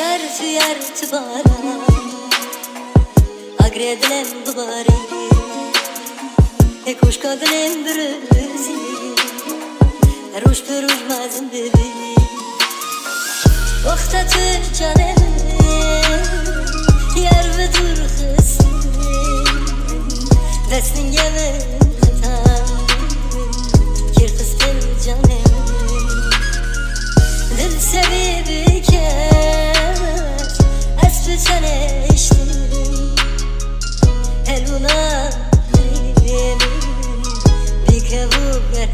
Yarısı yarısı bara Agre dilem dubare E kuşka dilem bürüzü Ruş er pürüş mazın bebi Vakta tür canemi Yer ve dur hısın Destin yemin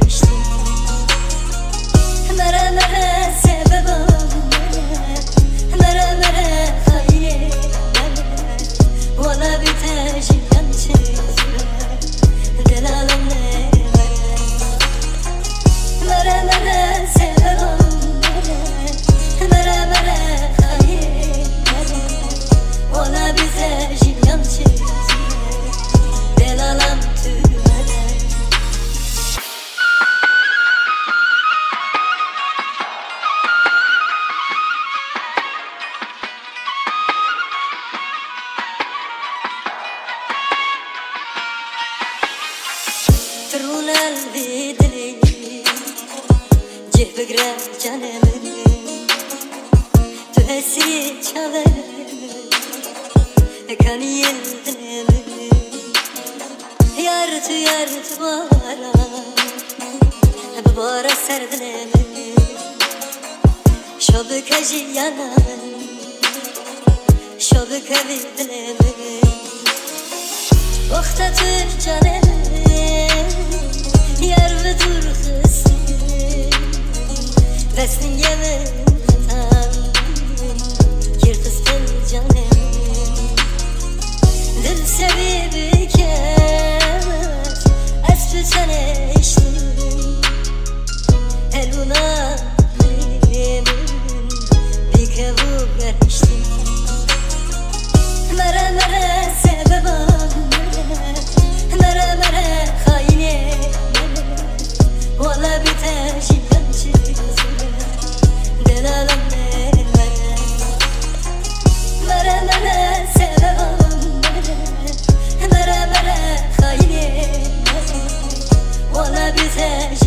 slow قلبي دلي جه بقرا جانمي تهسي çaverimi كان يلدنمي يارت يارت بارا ببارا سردنمي شبك جيانا شبك بدنمي وقت تجانمي touch